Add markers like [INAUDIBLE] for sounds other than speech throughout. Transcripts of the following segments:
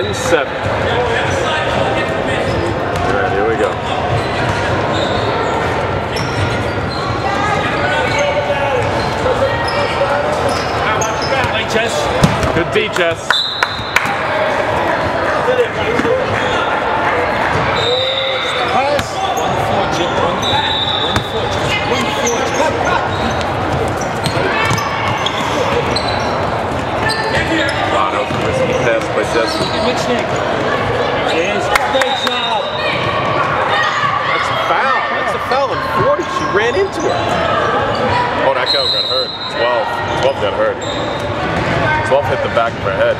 10-7. All right, here we go. Good D, Jess. One four, Jim. One, one four. Just one four. Just Wow, that was a risky pass by Jesse. Mitchnick. There. Great job. That's a foul. That's a foul in 40. She ran into it. Oh, that girl got hurt. 12. 12 got hurt. 12 hit the back of her head.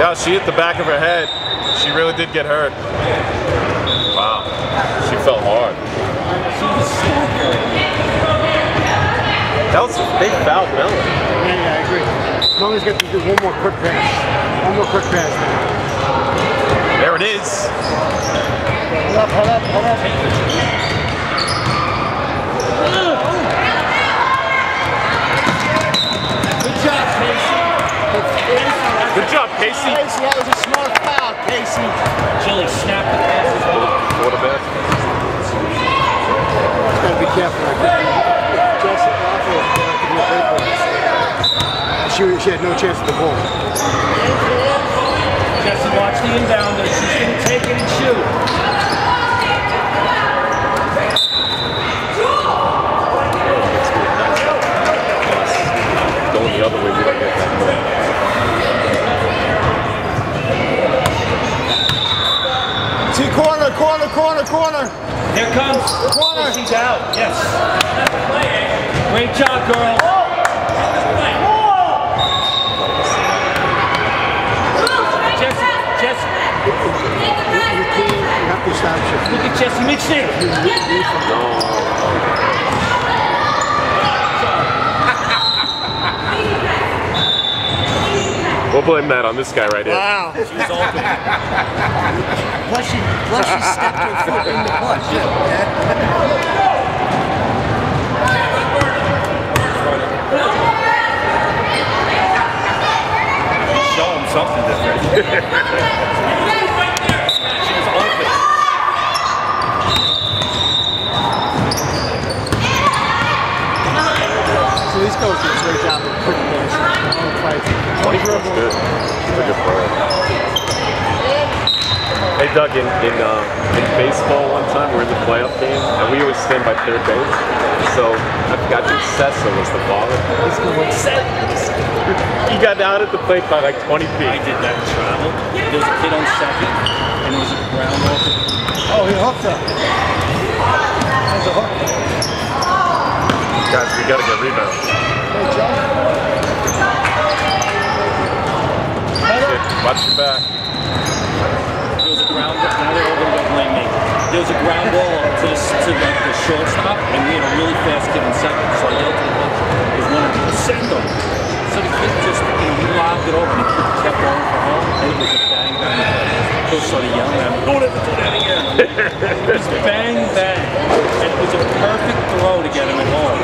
Yeah, she hit the back of her head. She really did get hurt. Wow. She fell hard. That was a big foul penalty. Yeah, yeah, I agree. As long as you get to do one more quick pass. One more quick pass. There it is. Hold up, hold up, hold up. Good job, Casey. Good job, Casey. Casey, that was a smart foul, Casey. Chili snapped the passes. Quarterback. Gotta be careful. I think She, she had no chance at the ball. Jesse, watch the inbounder. She's going to take it and shoot. Going the other way, we don't get that See, corner, corner, corner, corner. Here comes. Corner. She's out. Yes. Great job, girl. Jesse, Jesse, You can't, you have to stop shit. Look at Jesse Mitchell. We'll blame that on this guy right here. Wow. She's open. Plus she, plus she stepped her foot in the clutch. Show him something different. [LAUGHS] she was open. So these girls do a great job of quick pass. Long fights. One That's dribble. good. He's a good player. Hey Doug, in in, uh, in baseball one time we were in the playoff game and we always stand by third base. So I forgot think Sessa was the baller. He's going He got out at the plate by like 20 I feet. did that in travel. There was a kid on second, and it was a ground ball. Oh, he hooked up. That was a hook. Guys, we gotta get rebounds. Hey, Joe. Watch your back. There was a ground ball. Now they're all going to blame me. There was a ground ball to the, to the, the shortstop, and we had a really fast kid in second. So I yelled to the coach, "There's one of them. Send him." So the kid just, you know, he lobbed it over, and the kid kept going for home, and it was a bang bang. The coach started yelling at him, "Don't ever do that again." it was bang bang, and it was a perfect throw to get him at home.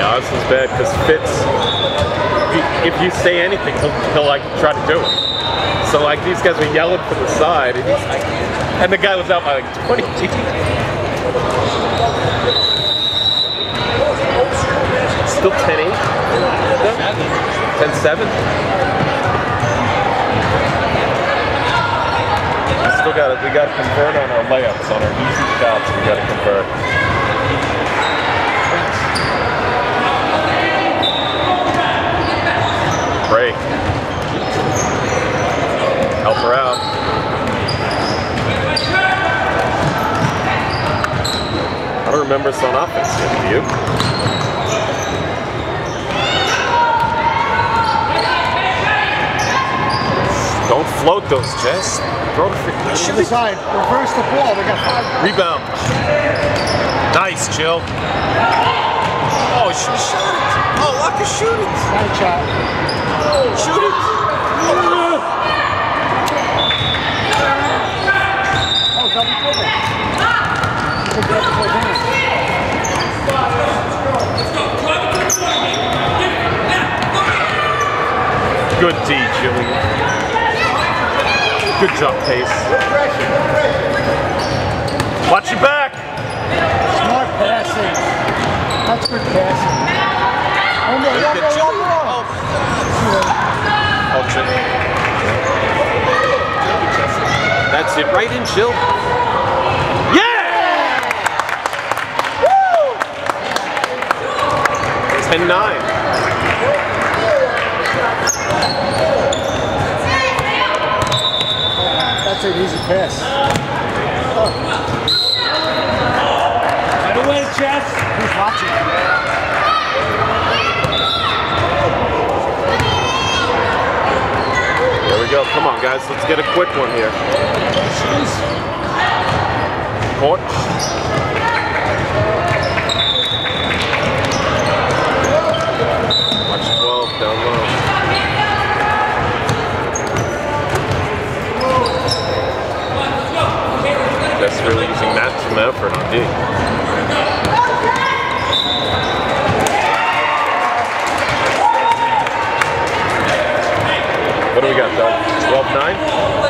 Yeah, ours was bad because Fitz, if you say anything, he'll, he'll like try to do it. So like these guys were yelling from the side, and like, and the guy was out by like [LAUGHS] 20 feet. Still 10 8? 10 7? Still got to we got to convert on our layups, on our easy shots. We got to convert. Break. Help her out. I don't remember us on offense yet, do you? Don't float those, Jess. Throw the freaking To the side. Reverse the ball. They got five. Rebound. Nice, chill. Oh, oh shoot, it. Oh, Laka, shoot it. Nice shot. Oh, shoot it. Oh, double dribble. It. Good D, Jillian. Good job, Pace. Good pressure, good pressure. Pass. The. Oh, oh. That's it, right in, chill. Yeah! Woo! 10-9. That's an easy pass. Oh. Jess. Who's watching? There we go. Come on, guys. Let's get a quick one here. Court. Watch 12 down low. releasing maximum effort on D. we got, the 12-9?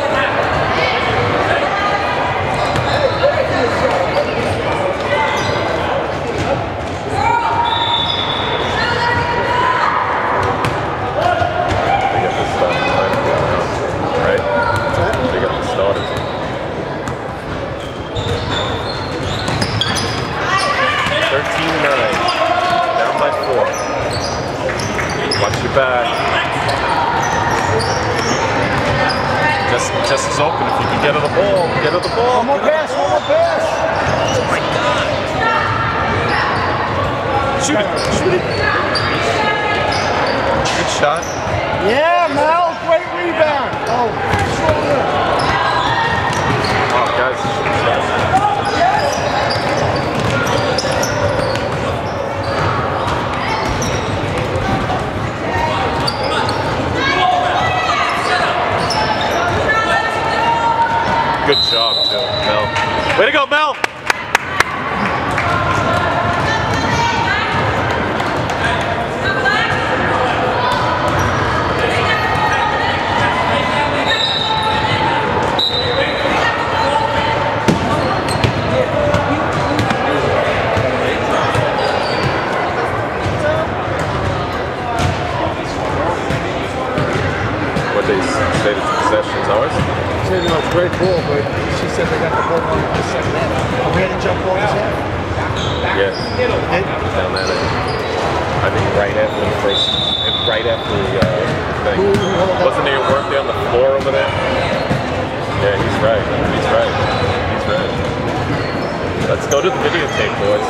Go to the videotape, boys.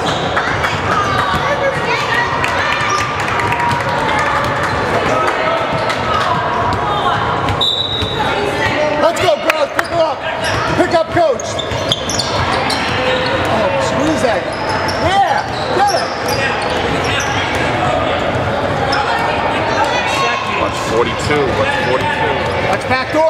Let's go, bros. Pick up coach. Oh, squeeze that. Yeah, get it. Watch 42, watch 42. Let's back door.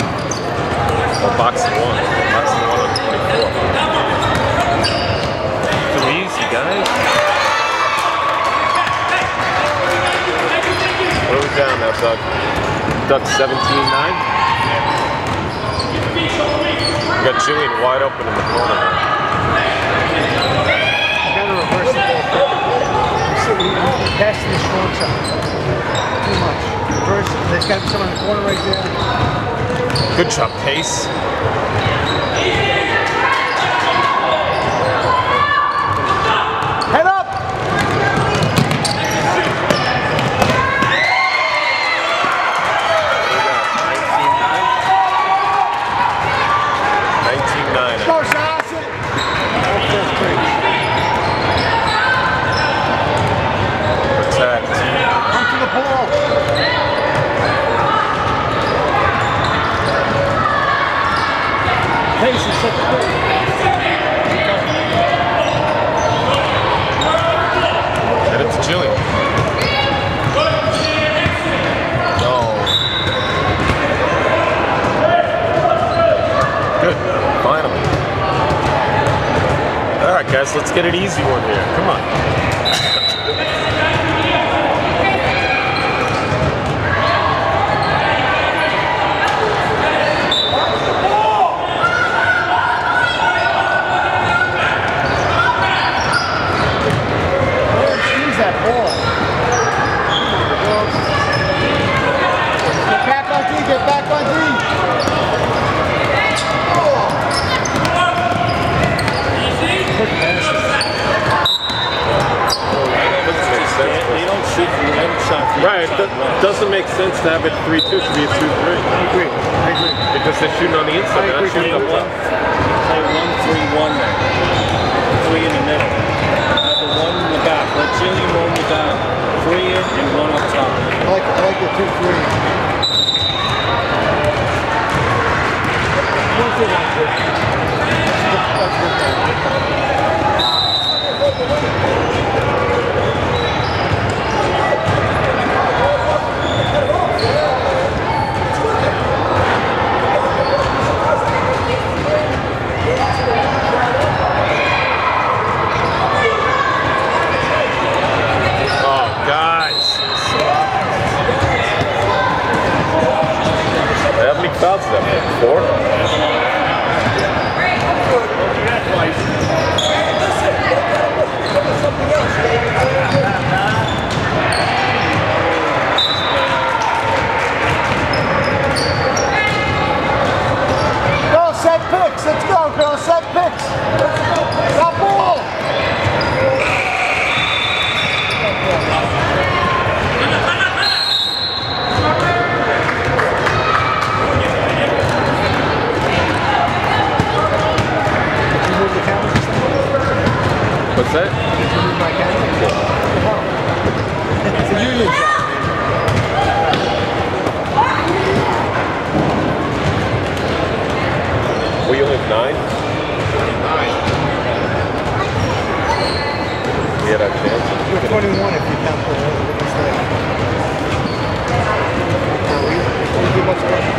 Or box one. Box one on 24. Too easy, guys. What are we down now, Doug? Duck 17-9. We got Julian wide open in the corner. I got a reverse ball. Passing the strong side. Too much. Reverse. There's got to be someone in the corner right there. Good job, Pace. Head up! We got 19 9. 19 9. Go, Johnson! Oh, first break. Protect. Come to the ball. Pace is set the break. And it's Julian. No. Good. Finally. All right, guys, let's get an easy one here. Come on. Use that ball. Get back on D, get back on D. Quick passes. Doesn't make They, sense. they don't shoot from the end shot. from the Right, outside that left. Doesn't make sense to have it 3 2 to be a 2 3 I agree, I agree. because they're shooting on the inside, they're not agree. shooting up Play one, top. play one, three, one there. Three in the middle. Have the one in the back. Let Jillian roll in the back. Three in and one up top. I like, I like the two, three. One [LAUGHS] thing I did. That's good, that's good. Oh, guys. How many fouls is that? Four? Go, set picks. Let's go, girl. Set picks. Stop ball. Did you move the camera? What's that? Did you move my camera? It's a union job. We only have nine? Nine. We had our chance. You're 21 if you count the witness there. Are we? We'll do what's best.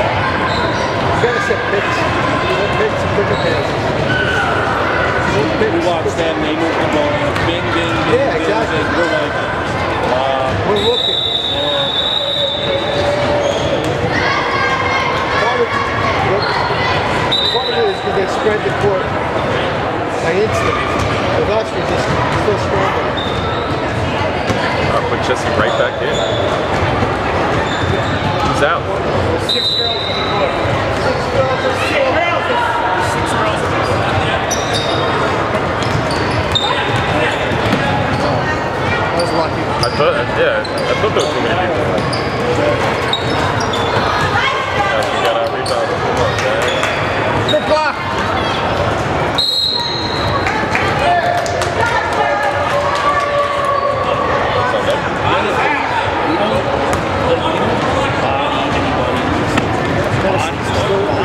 You gotta set picks. Set picks and quicker passes. Set We picks. watch them. They move the ball. Bing, bing, bing, Yeah, bing, exactly. bing. We're like, wow. We're looking. Part of, part of it is because they spread the court by instinct. With us, we're just still scrambling. I'll put Jesse right back in. He's out. Six girls on the court. Six girls. Six girls. Six girls. I was lucky. I thought, yeah, I thought there were too many people. Yeah, we got our rebound. Come on, guys. Good block.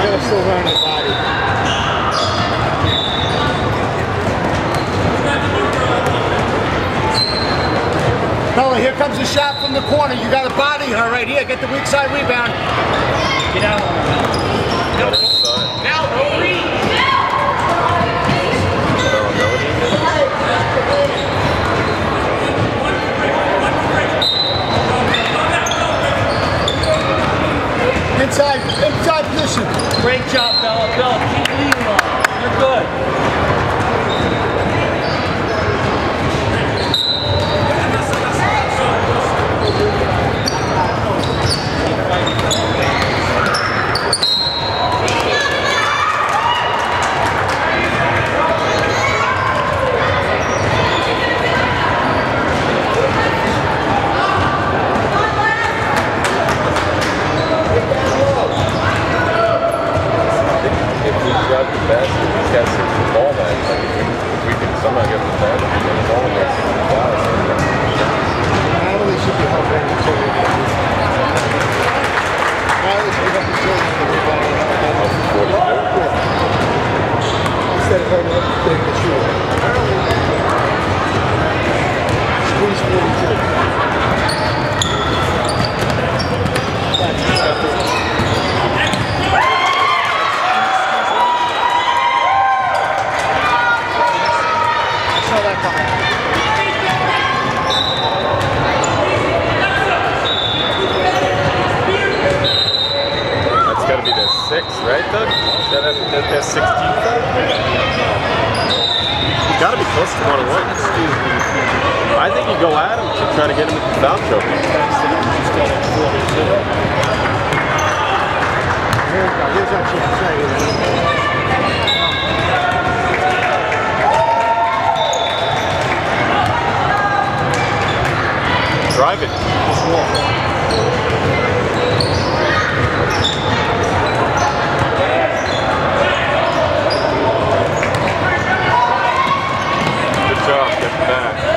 That's on Nola, here comes a shot from the corner. You got to body her right here. Get the weak side rebound. Get out. No. Now, Inside, inside position. Great job, Bella. Bella, keep leading on. You're good. I'm not giving it that. Natalie should be helping the children. Natalie should be helping children. Instead of her, back.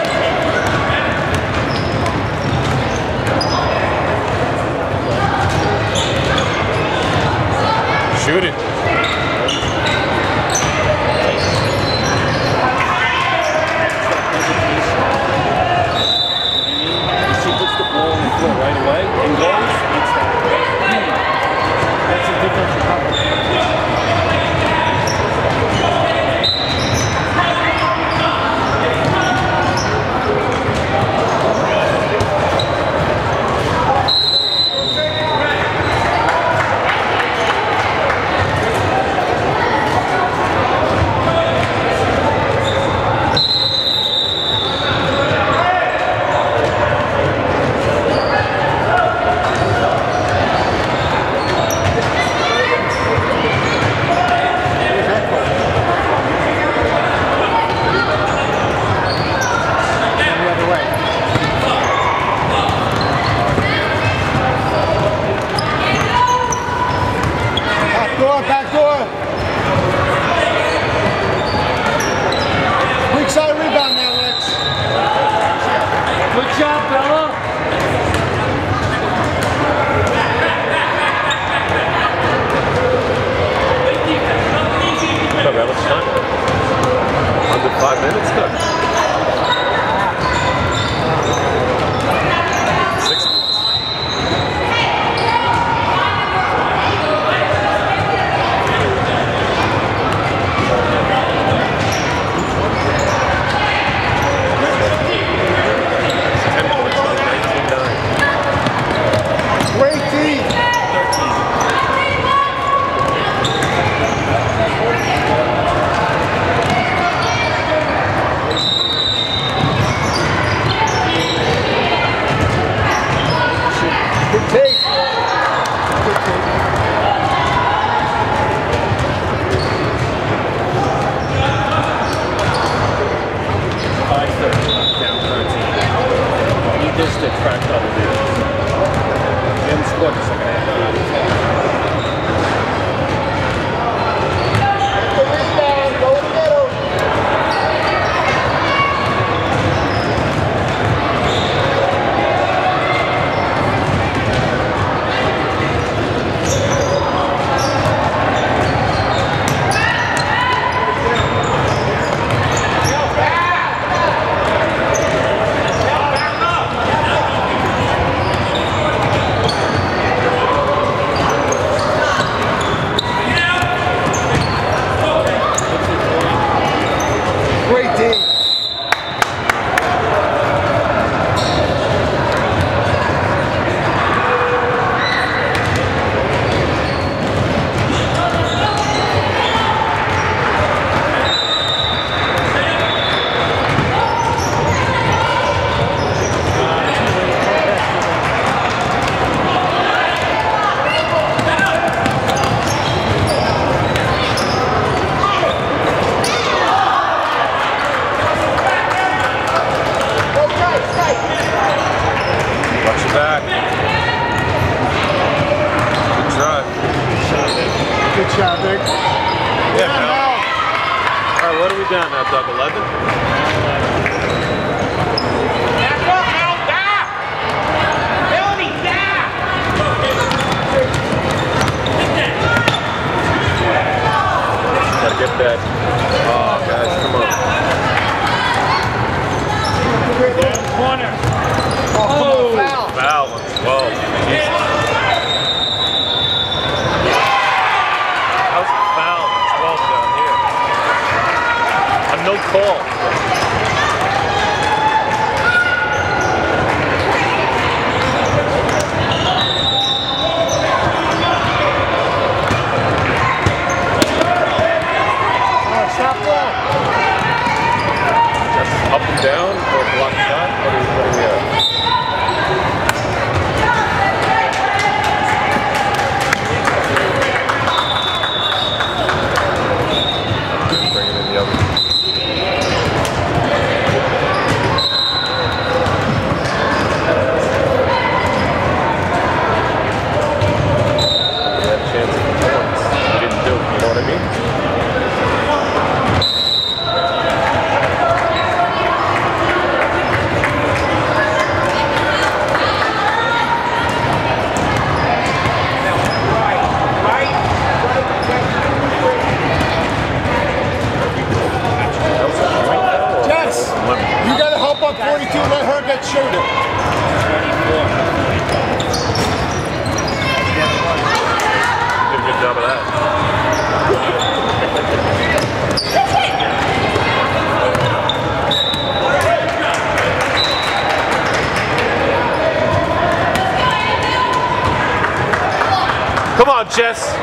Come on, Jess.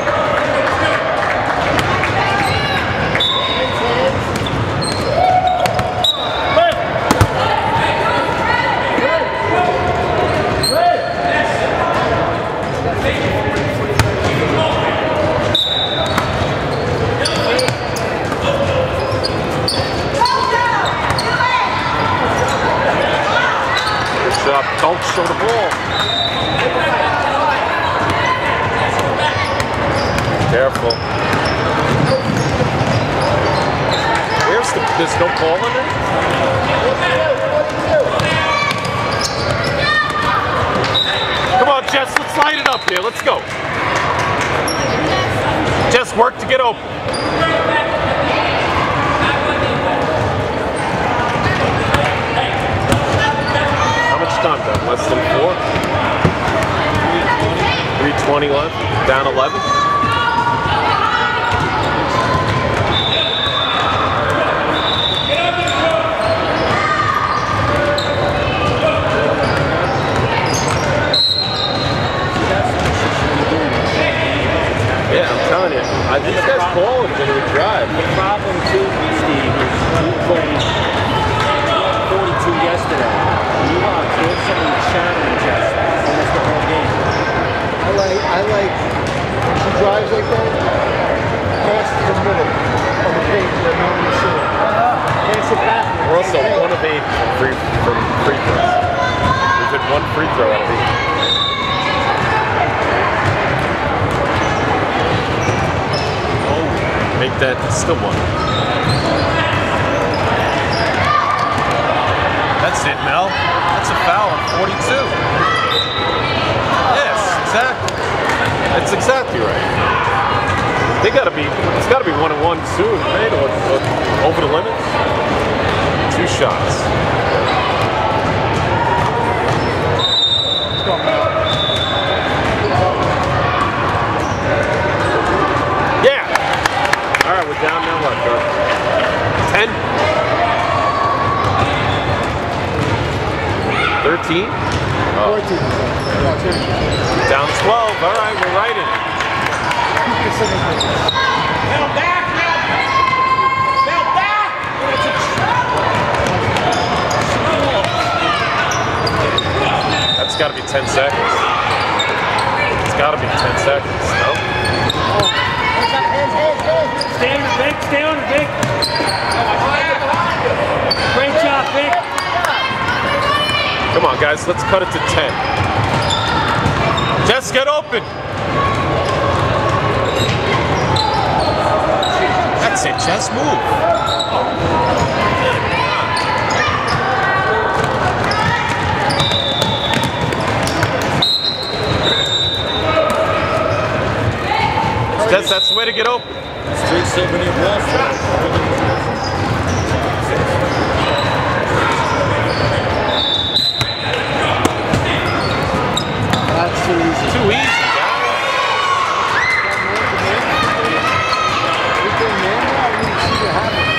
Don't show the ball. Careful. Where's the? There's no ball in it. Come on, Jess. Let's light it up here. Let's go. Jess, work to get open. How much time, Doug? Less than four? 320 left. Down 11. Yeah, I'm telling you. I, these guys balling when we drive. The problem too, Steve, is you played 42 yesterday. You are constantly channeling Jess almost the whole game. I like, I like, when she drives like that, pass to the middle of the page where no one's sitting. Pass it back. We're also one of eight from free, from free throws. We've hit one free throw out of eight. Oh, make that still one. That's it, Mel. That's a foul on 42. Yes, exactly. That's exactly right. They gotta be, it's gotta be one and one soon, right? Over the limit. Two shots. Yeah. All right, we're down now. What? uh, Ten. Thirteen. 14. Yeah, Down twelve. All right, we're right in. That's got to be ten seconds. It's got to be ten seconds. No. Stay on it, Vic. Stay on it, Vic. Great job, Vic. Come on, guys. Let's cut it to ten. Jess, get open. That's it. Just move. That's, that's the way to get open. Silver near Wall Street. That's too easy. Too easy, guys. You can man now, you can see what happens.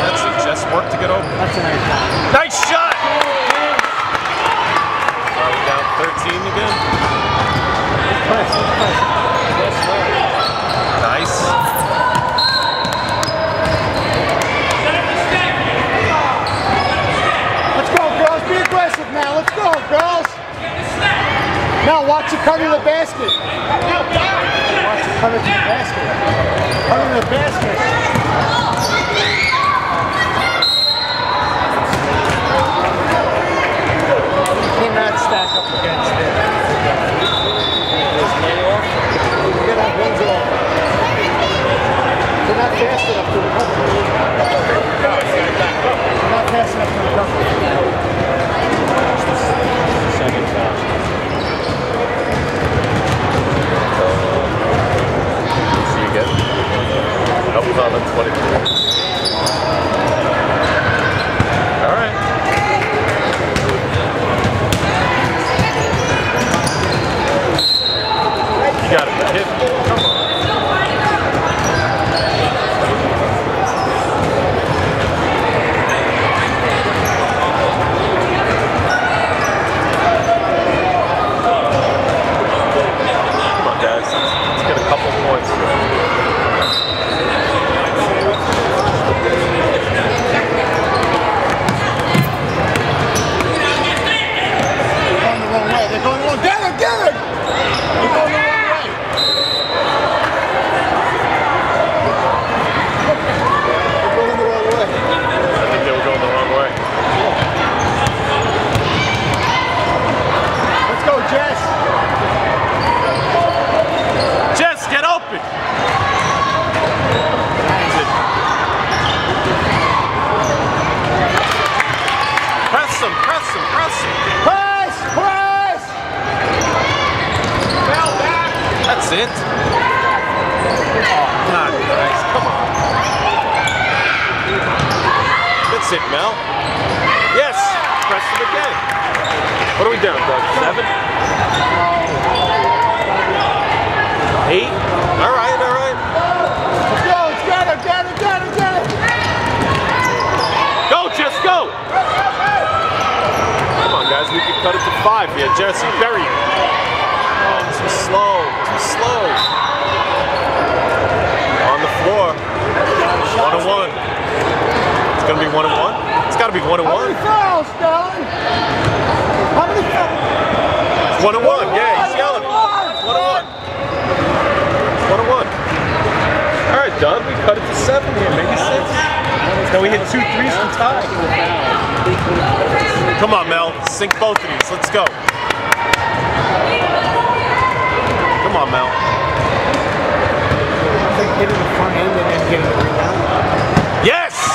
That's it. Just work to get open. That's a nice shot. Nice shot! Are we down 13 again? Press, press. Nice. Let's go, girls. Be aggressive now. Let's go, girls. Now watch it come to the basket. Watch it come into the basket. Come into the basket. It's gonna be one and one. It's gotta be one and How one. many fouls, Stalin? How many fouls? It's one and one. Yeah, he's yelling. It's one and one. It's one and one. All right, Doug. We cut it to seven here, maybe six. Then we hit two threes to tie. Come on, Mel. Sink both of these. Let's go. Come on, Mel. I think hitting the front end and then getting the rebound. Yes!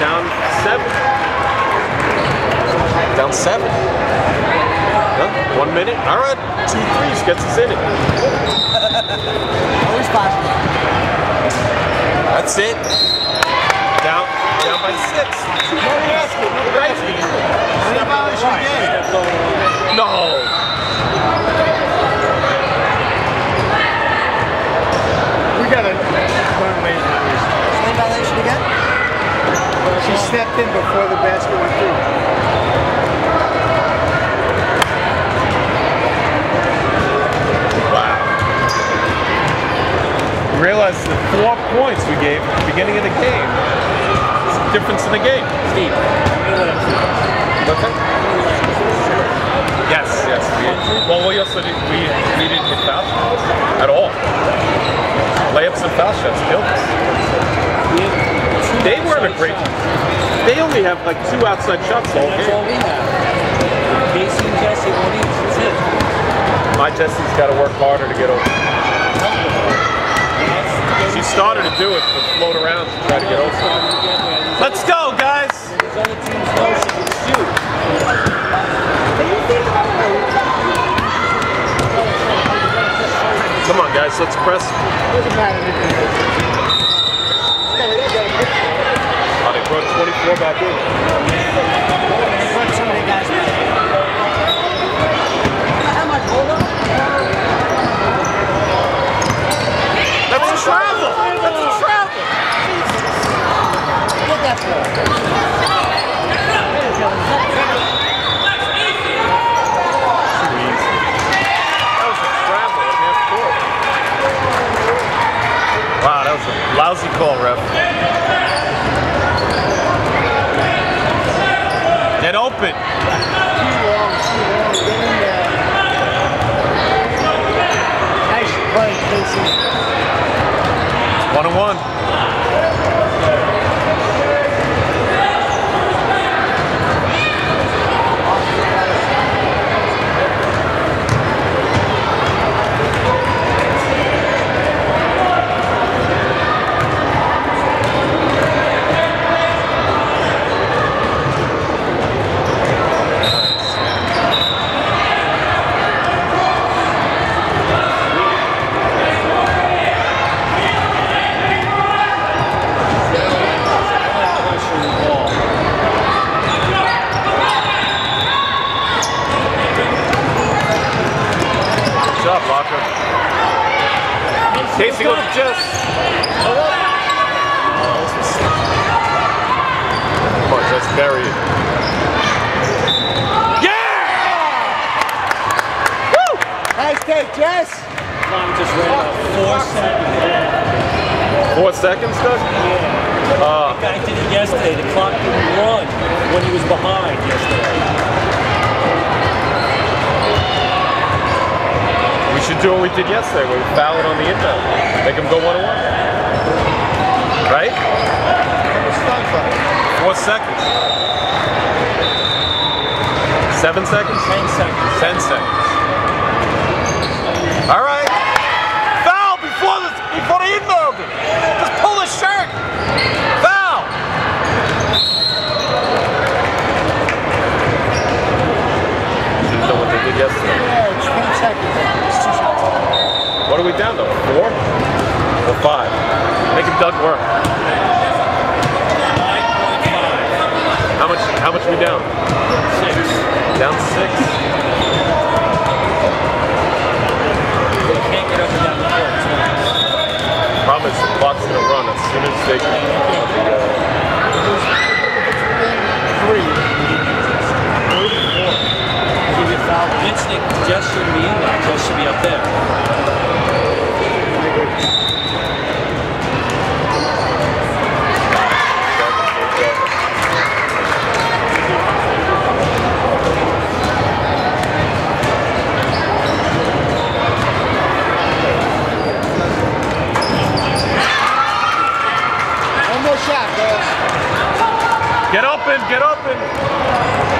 Down, down seven. Down seven. Yeah, one minute. All right. Two threes gets us in it. Always possible. That's it. Down, down by six. No basket. No basket. Any violation. No. We got a violation. Violation again? She stepped in before the basket went through. Wow. You realize the four points we gave at the beginning of the game. It's the difference in the game. Steve, What's that? Yes, yes. We, well, we also did, we, we didn't hit foul shots at all. Layups and foul shots killed us. They weren't a great. They only have like two outside shots the whole That's all game. we have. Casey and Jesse, one. That's it. My Jesse's got to work harder to get open. She started to do it, but float around to try to get open. Let's go, guys! These other teams know she can shoot. Come on, guys, let's press. Doesn't matter. Oh, they brought 24 back in. Brought some of the guys back. Let's travel! Let's travel! Get that. That was a travel at half court. Wow, that was a lousy call, ref. Get open. Too long, too long. Get in there. Nice play, Casey. One and one. Casey, go to Jess. Come on, Jess, bury it. Yeah! Woo! Nice take, Jess. Clock just ran out four seconds. Four seconds, Doug? Yeah. Uh, The guy did it yesterday. The clock didn't run when he was behind yesterday. we should do what we did yesterday, where we foul it on the inbound. Make them go one on one. Right? Four seconds. Seven seconds? Ten seconds. Ten seconds. All right. Foul before the before the inbound. Just pull the shirt. Foul. Should've done what they did yesterday. Yeah, it's 10 seconds. Are we down to? Four? Or five? Making Doug work. How much? How much are we down? Six. Down six. They the the clock's gonna run as soon as they can. Uh. You get fouled. Vince Nick just shouldn't be in there. Just should be up there. One more shot, girls. Get open, get open.